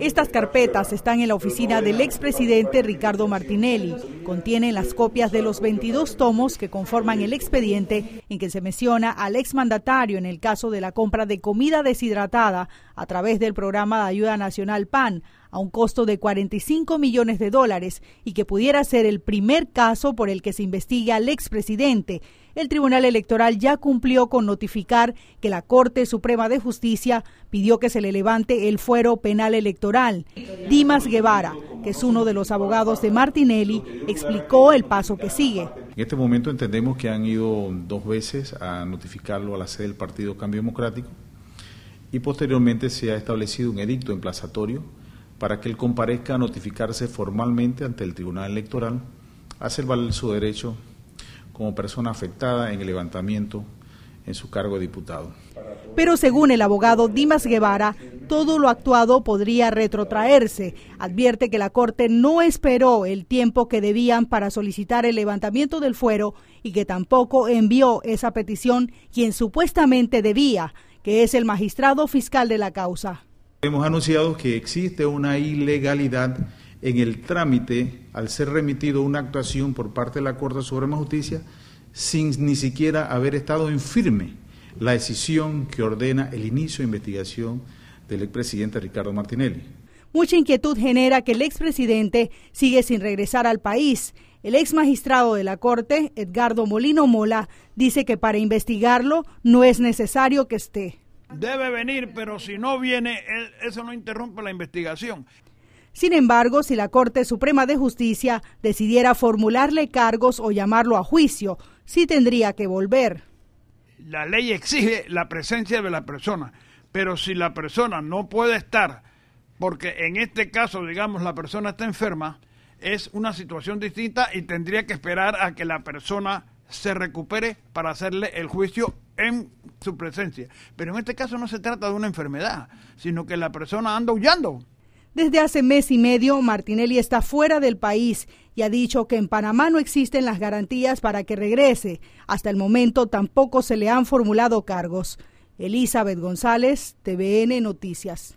Estas carpetas están en la oficina del expresidente Ricardo Martinelli. Contienen las copias de los 22 tomos que conforman el expediente en que se menciona al exmandatario en el caso de la compra de comida deshidratada a través del programa de ayuda nacional PAN a un costo de 45 millones de dólares y que pudiera ser el primer caso por el que se investiga al expresidente. El Tribunal Electoral ya cumplió con notificar que la Corte Suprema de Justicia pidió que se le levante el fuero penal electoral. Dimas Guevara, que es uno de los abogados de Martinelli, explicó el paso que sigue. En este momento entendemos que han ido dos veces a notificarlo a la sede del Partido Cambio Democrático y posteriormente se ha establecido un edicto emplazatorio para que él comparezca a notificarse formalmente ante el Tribunal Electoral, hacer valer su derecho como persona afectada en el levantamiento en su cargo de diputado. Pero según el abogado Dimas Guevara, todo lo actuado podría retrotraerse. Advierte que la Corte no esperó el tiempo que debían para solicitar el levantamiento del fuero y que tampoco envió esa petición quien supuestamente debía, que es el magistrado fiscal de la causa. Hemos anunciado que existe una ilegalidad en el trámite al ser remitido una actuación por parte de la Corte Suprema de Justicia sin ni siquiera haber estado en firme la decisión que ordena el inicio de investigación del expresidente Ricardo Martinelli. Mucha inquietud genera que el expresidente sigue sin regresar al país. El ex magistrado de la Corte, Edgardo Molino Mola, dice que para investigarlo no es necesario que esté. Debe venir, pero si no viene, eso no interrumpe la investigación. Sin embargo, si la Corte Suprema de Justicia decidiera formularle cargos o llamarlo a juicio, sí tendría que volver. La ley exige la presencia de la persona, pero si la persona no puede estar, porque en este caso, digamos, la persona está enferma, es una situación distinta y tendría que esperar a que la persona se recupere para hacerle el juicio en su presencia. Pero en este caso no se trata de una enfermedad, sino que la persona anda huyendo. Desde hace mes y medio, Martinelli está fuera del país y ha dicho que en Panamá no existen las garantías para que regrese. Hasta el momento tampoco se le han formulado cargos. Elizabeth González, TVN Noticias.